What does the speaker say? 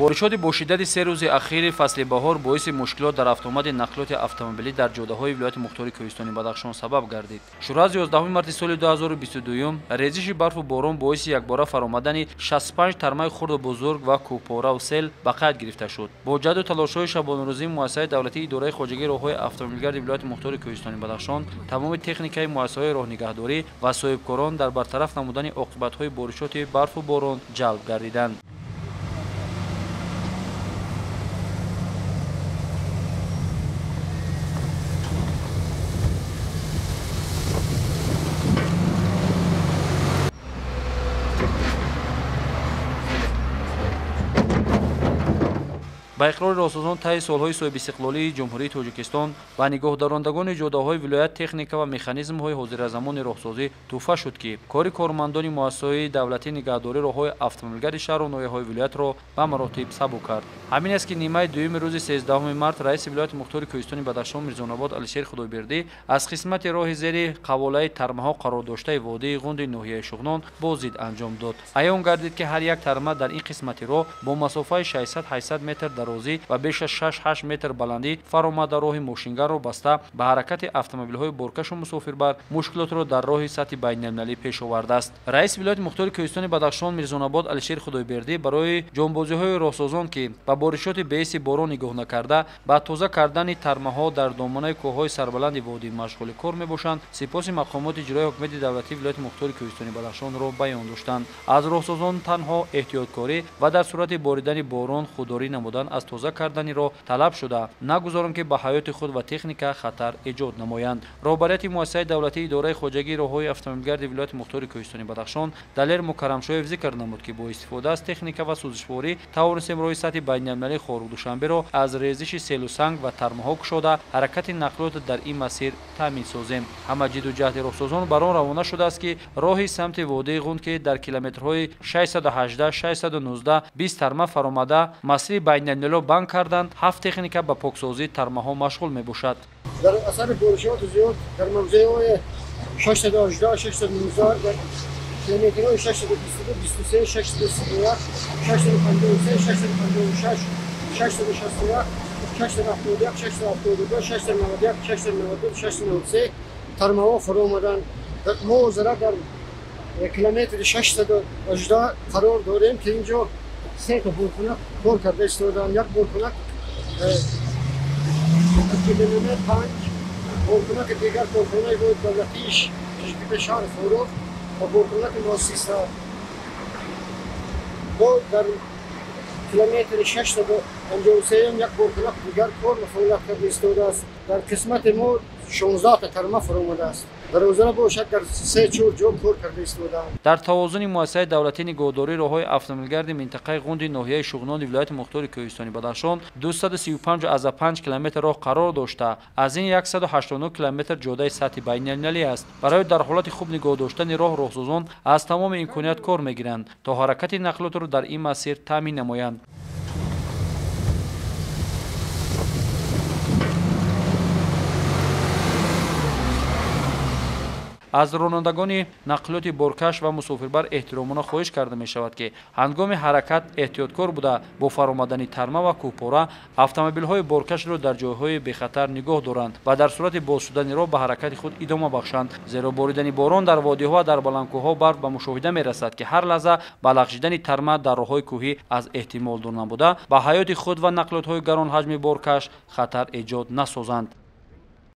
боришоти бошиддати се рӯзи ахири фасли баҳор боиси мушкилот дар автомади нақлиёти автомобилӣ дар ҷодаҳои вилояти мухтори кӯҳистони бадахшон сабаб гардид. Шӯро аз 11 марти соли 2022 резиши барфу борон боиси якбора фаромадани 65 тармаи хурду бузург ва кӯҳпораву сел ба қайд гирифта шуд. Бо ҷадду талошҳои шабонарӯзии муассисаи давлатии идораи хоҷагии роҳҳои автомобилгарди вилояти мухтори кӯҳистони бадахшон тамоми техникаи муассисаҳои роҳнигаҳдорӣ ва соҳибкорон дар бартараф намудани оқибатҳои боришоти барфу борон ҷалб гардиданд ба иқрори роҳсозон таи солҳои соҳибистиқлолии ҷумҳурии тоҷикистон ба нигоҳдорондагони ҷодаҳои вилоят техника ва механизмҳои ҳозиразамони роҳсозӣ тӯҳфа шуд ки кори кормандони муассисаҳои давлатӣ нигаҳдори роҳҳои автомобилгари шаҳру ноҳияҳои вилоятро ба маротиб сабук кард. Ҳамин аст ки нимаи дуюми рӯзи сездаҳуми март раиси вилояти мухтори кӯҳистони бадахшон мирзонобод алишер худойбердӣ аз қисмати роҳи зери қаволаи тармаҳо қарордоштаи водии ғунди ноҳияи шуғнон бозид анҷом дод. Аён гардид ки ҳар як тарма дар ин қисмати роҳ бо масофаи 600-800 метр дар дарозӣ ва беш аз 68 метр баландӣ фаромада роҳи мошингарро баста ба ҳаракати автомобилҳои боркашу мусофирбар мушкилотро дар роҳи сатҳи байналмилалӣ пеш овардааст раиси вилояти мухтори кӯҳистони бадахшон мирзонобод алишер худойбердӣ барои ҷонбозиҳои роҳсозон ки ба боришоти беҳиси борон нигоҳ накарда ба тоза кардани тармаҳо дар домонаи кӯҳҳои сарбаланди водӣ машғули кор мебошанд сипоси мақомоти иҷрои ҳокимияти давлатии вилояти мухтори кӯҳистони бадахшонро баён доштанд. аз роҳсозон танҳо эҳтиёткорӣ ва дар сурати боридани борон худдорӣ намудан аз тоза карданиро талаб шуда. Нагузоранд ки ба ҳаёти худ ва техника хатар эҷод намоянд. Роҳбарияти муассисаи давлатии идораи хоҷагии роҳҳои автомобилгарди вилояти мухтори кӯҳистони бадахшон далер мукаррамшоев зикр намуд ки бо истифода аз техника ва сӯзишворӣ тавонистем роҳи сатҳи байналмилалии хоругдушанберо аз резиши селу санг ва тармаҳо кушода ҳаракати нақлиёт дар ин масир таъмин созем. Ҳама ҷидду ҷаҳди роҳсозон бар он равона шудааст ки роҳи самти водии ғунд ки дар километрҳои 618 619 бист тарма фаромада масири لو بند کردند هفت تکنیکا به پاکسازی ترمه ها مشغول می باشد در اثر بورشات زیاد در موزه های 618 619 کیلومتر های 622 23 631 653 656 661 671 672 691 692 693 ترمه ها فرو آمدن ما وزاره در کیلومتر 618 قرار داریم که اینجا Seko Burkun'a, Borka Beşiktaş'tan yak Burkun'a ee, Türkiye'nin tank Borkun'a ki diğer Borkun'a bu devleti iş hiçbir beşar furu ve Borkun'a ki müessisa bu در kilometre 6 53 یک برکلک دیگر کار مخالف کرده ایستاده است در قسمت ما 16 تا کرمه فراموده است در روزانه باشد در سه چور جو کار کرده ایستادند در توازن مؤسسه دولتی نگهداری راههای افتملگرد منطقه غوندی ناحیه شغنان ولایت مختار کوهستانی بدخشان 235 از 5 کیلومتر راه قرار داشته از این 189 کیلومتر جاده سطح بین‌المللی است برای در حالت خوب نگاه داشتن راه راهسازان از تمام امکانات کار می‌گیرند تا حرکت نقلات را در این مسیر تامین نمایند аз ронандагони нақлиёти боркаш ва мусофирбар эҳтиромона хоҳиш карда мешавад ки ҳангоми ҳаракат эҳтиёткор буда бо фаромадани тарма ва кӯҳпора автомобилҳои боркашро дар ҷойҳои бехатар нигоҳ доранд ва дар сурати боз шудани роҳ ба ҳаракати худ идома бахшанд. Зеро боридани борон дар водиҳо ва дар баландкӯҳҳо барф ба мушоҳида мерасад ки ҳар лаҳза ба лағжидани тарма дар роҳҳои кӯҳӣ аз эҳтимол дур набуда ба ҳаёти худ ва нақлиётҳои гаронҳаҷми боркаш хатар эҷод насозанд